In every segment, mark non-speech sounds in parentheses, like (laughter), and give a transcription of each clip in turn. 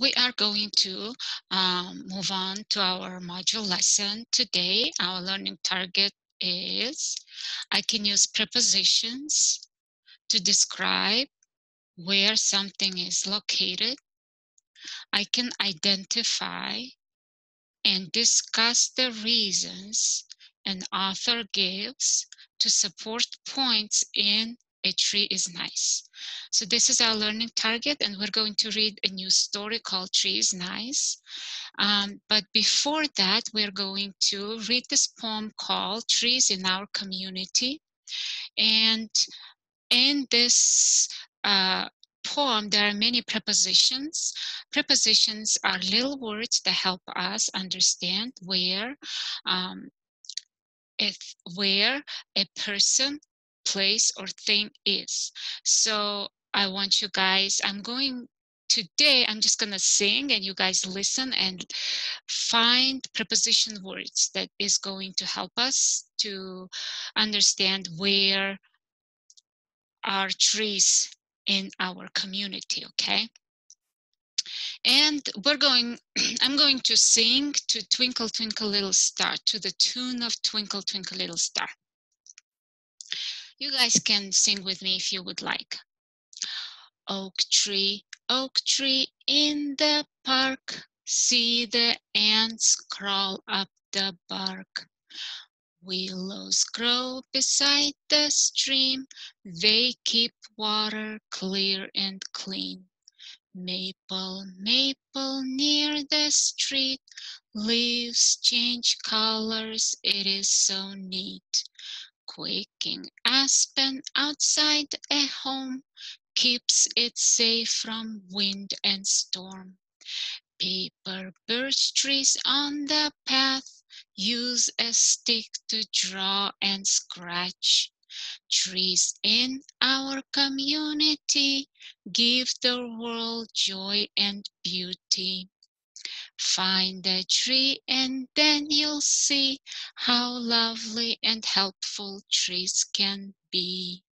we are going to um, move on to our module lesson today. Our learning target is I can use prepositions to describe where something is located. I can identify and discuss the reasons an author gives to support points in a tree is nice. So this is our learning target and we're going to read a new story called Tree is Nice. Um, but before that, we're going to read this poem called Trees in Our Community. And in this uh, poem, there are many prepositions. Prepositions are little words that help us understand where um, if where a person place or thing is. So I want you guys, I'm going today, I'm just gonna sing and you guys listen and find preposition words that is going to help us to understand where are trees in our community, okay? And we're going, (clears throat) I'm going to sing to Twinkle Twinkle Little Star, to the tune of Twinkle Twinkle Little Star. You guys can sing with me if you would like. Oak tree, oak tree in the park, see the ants crawl up the bark. Willows grow beside the stream, they keep water clear and clean. Maple, maple near the street, leaves change colors, it is so neat. Quaking aspen outside a home keeps it safe from wind and storm. Paper birch trees on the path use a stick to draw and scratch. Trees in our community give the world joy and beauty. Find a tree and then you'll see how lovely and helpful trees can be.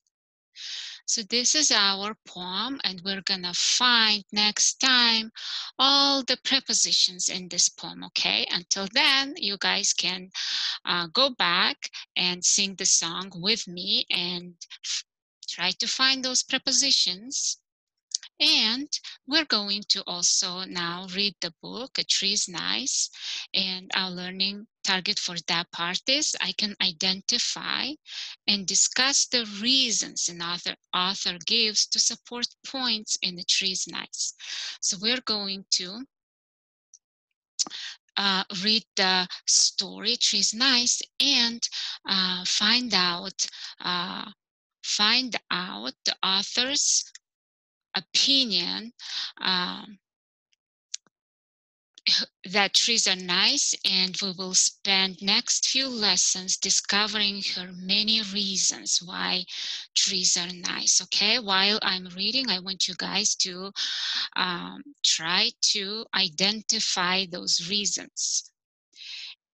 So this is our poem and we're gonna find next time all the prepositions in this poem, okay? Until then, you guys can uh, go back and sing the song with me and try to find those prepositions and we're going to also now read the book, A Tree is Nice. And our learning target for that part is I can identify and discuss the reasons an author, author gives to support points in The Tree is Nice. So we're going to uh, read the story, Tree is Nice, and uh, find out uh, find out the author's opinion um, that trees are nice and we will spend next few lessons discovering her many reasons why trees are nice okay? While i'm reading i want you guys to um, try to identify those reasons.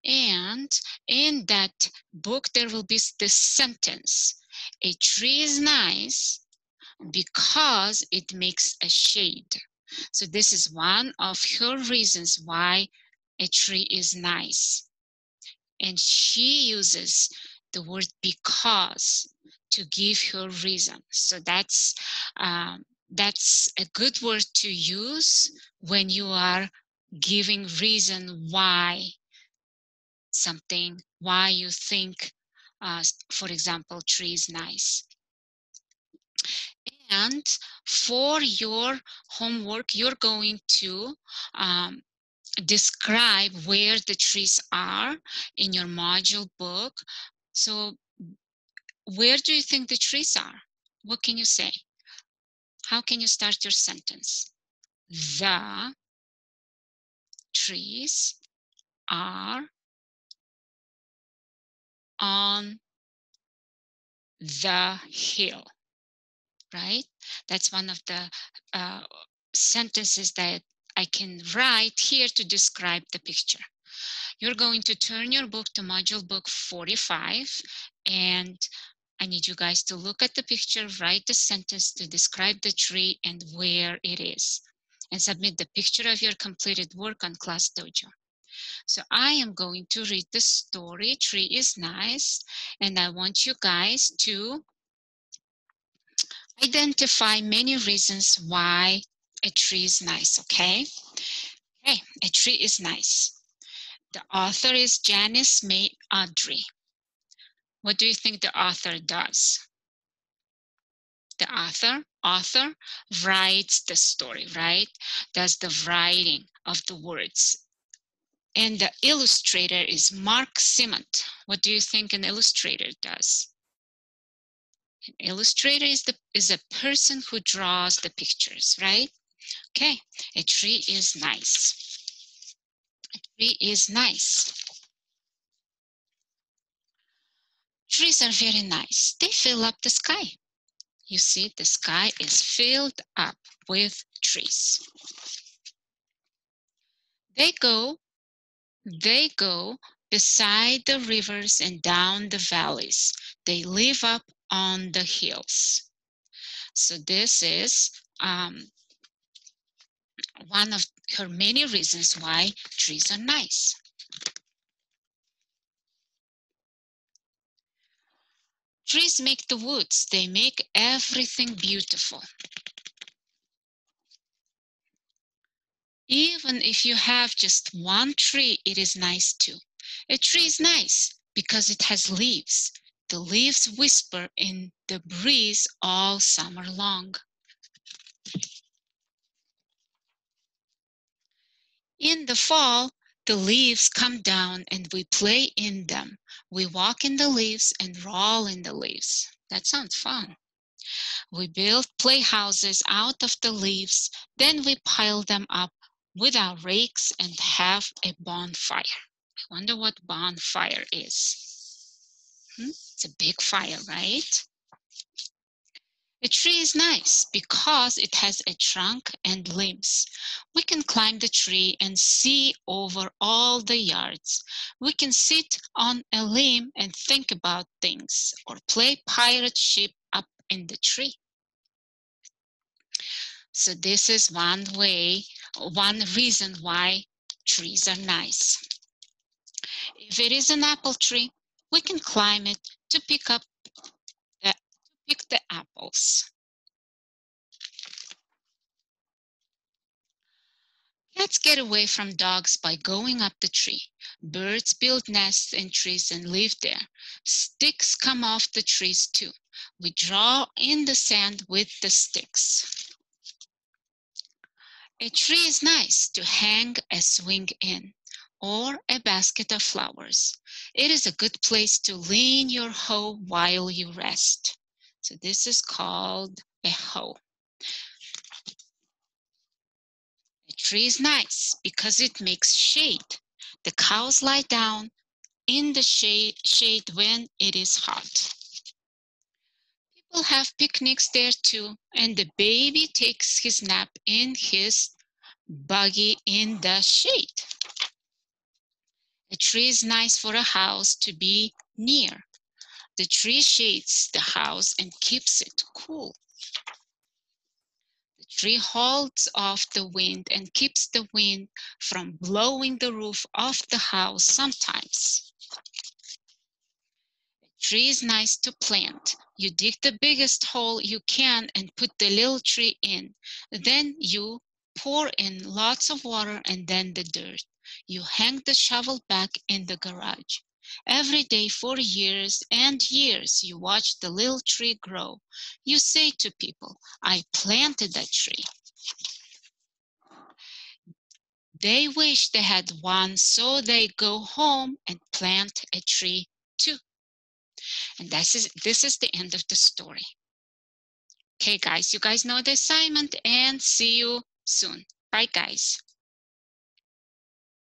And in that book there will be this sentence a tree is nice because it makes a shade. So this is one of her reasons why a tree is nice. And she uses the word because to give her reason. So that's um, that's a good word to use when you are giving reason why something, why you think, uh, for example, tree is nice. And for your homework, you're going to um, describe where the trees are in your module book. So where do you think the trees are? What can you say? How can you start your sentence? The trees are on the hill right? That's one of the uh, sentences that I can write here to describe the picture. You're going to turn your book to module book 45 and I need you guys to look at the picture, write the sentence to describe the tree and where it is. and submit the picture of your completed work on Class Dojo. So I am going to read the story, Tree is Nice, and I want you guys to identify many reasons why a tree is nice, okay? Okay, a tree is nice. The author is Janice May Udry. What do you think the author does? The author, author writes the story, right? Does the writing of the words. And the illustrator is Marc Simont. What do you think an illustrator does? Illustrator is, the, is a person who draws the pictures, right? Okay, a tree is nice. A tree is nice. Trees are very nice. They fill up the sky. You see, the sky is filled up with trees. They go, they go beside the rivers and down the valleys. They live up on the hills. So this is um, one of her many reasons why trees are nice. Trees make the woods, they make everything beautiful. Even if you have just one tree, it is nice too. A tree is nice because it has leaves. The leaves whisper in the breeze all summer long. In the fall, the leaves come down and we play in them. We walk in the leaves and roll in the leaves. That sounds fun. We build playhouses out of the leaves, then we pile them up with our rakes and have a bonfire. I wonder what bonfire is. It's a big fire, right? A tree is nice because it has a trunk and limbs. We can climb the tree and see over all the yards. We can sit on a limb and think about things or play pirate ship up in the tree. So this is one way, one reason why trees are nice. If it is an apple tree, we can climb it to pick up the, pick the apples. Cats get away from dogs by going up the tree. Birds build nests in trees and live there. Sticks come off the trees too. We draw in the sand with the sticks. A tree is nice to hang a swing in or a basket of flowers. It is a good place to lean your hoe while you rest. So this is called a hoe. A tree is nice because it makes shade. The cows lie down in the shade, shade when it is hot. People have picnics there too, and the baby takes his nap in his buggy in the shade. A tree is nice for a house to be near. The tree shades the house and keeps it cool. The tree holds off the wind and keeps the wind from blowing the roof off the house sometimes. A tree is nice to plant. You dig the biggest hole you can and put the little tree in. Then you pour in lots of water and then the dirt. You hang the shovel back in the garage. Every day for years and years, you watch the little tree grow. You say to people, I planted that tree. They wish they had one, so they go home and plant a tree too. And this is, this is the end of the story. Okay, guys, you guys know the assignment and see you soon. Bye, guys.